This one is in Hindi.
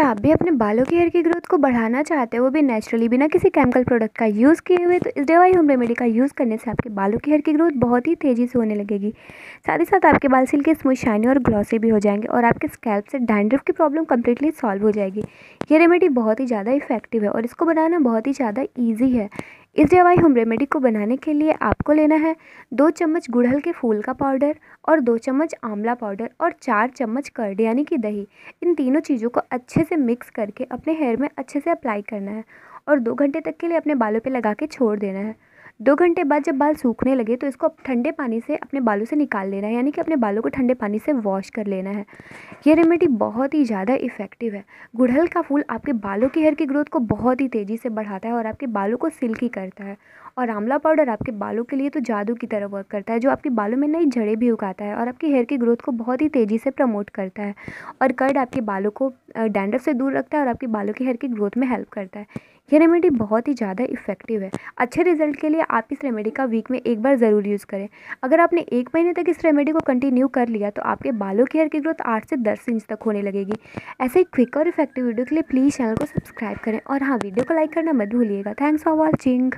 आप भी अपने बालों की हेयर की ग्रोथ को बढ़ाना चाहते हो? वो भी नेचुरली बिना किसी केमिकल प्रोडक्ट का यूज़ किए हुए तो इस डेवाई होम रेमेडी का यूज़ करने से आपके बालों की हेयर की ग्रोथ बहुत ही तेज़ी से होने लगेगी। साथ ही साथ आपके बाल सिल्की स्मूथ शाइनी और ग्लॉसी भी हो जाएँगे और आपके स्कैल्प से डैंड्रफ की प्रॉब्लम कम्प्लीटली सॉल्व हो जाएगी। ये रेमेडी बहुत ही ज़्यादा इफ़ेक्टिव है और इसको बनाना बहुत ही ज़्यादा ईजी है। इस दवाई होम रेमेडी को बनाने के लिए आपको लेना है दो चम्मच गुड़हल के फूल का पाउडर और दो चम्मच आंवला पाउडर और चार चम्मच कर्ड यानी कि दही। इन तीनों चीज़ों को अच्छे से मिक्स करके अपने हेयर में अच्छे से अप्लाई करना है और दो घंटे तक के लिए अपने बालों पे लगा के छोड़ देना है। दो घंटे बाद जब बाल सूखने लगे तो इसको ठंडे पानी से अपने बालों से निकाल लेना है, यानी कि अपने बालों को ठंडे पानी से वॉश कर लेना है। ये रेमेडी बहुत ही ज़्यादा इफ़ेक्टिव है। गुड़हल का फूल आपके बालों की हेयर की ग्रोथ को बहुत ही तेज़ी से बढ़ाता है और आपके बालों को सिल्की करता है। और आंवला पाउडर आपके बालों के लिए तो जादू की तरह वर्क करता है, जो आपके बालों में नई जड़ें भी उगाता है और आपकी हेयर की ग्रोथ को बहुत ही तेज़ी से प्रमोट करता है। और कर्ड आपके बालों को डैंडर से दूर रखता है और आपके बालों की हेयर की ग्रोथ में हेल्प करता है। ये रेमेडी बहुत ही ज़्यादा इफ़ेक्टिव है। अच्छे रिज़ल्ट के लिए आप इस रेमेडी का वीक में एक बार ज़रूर यूज़ करें। अगर आपने एक महीने तक इस रेमेडी को कंटिन्यू कर लिया तो आपके बालों की हेयर की ग्रोथ आठ से दस इंच तक होने लगेगी। ऐसे ही क्विक और इफ़ेक्टिव वीडियो के लिए प्लीज़ चैनल को सब्सक्राइब करें और हाँ वीडियो को लाइक करना मत भूलिएगा। Thanks for watching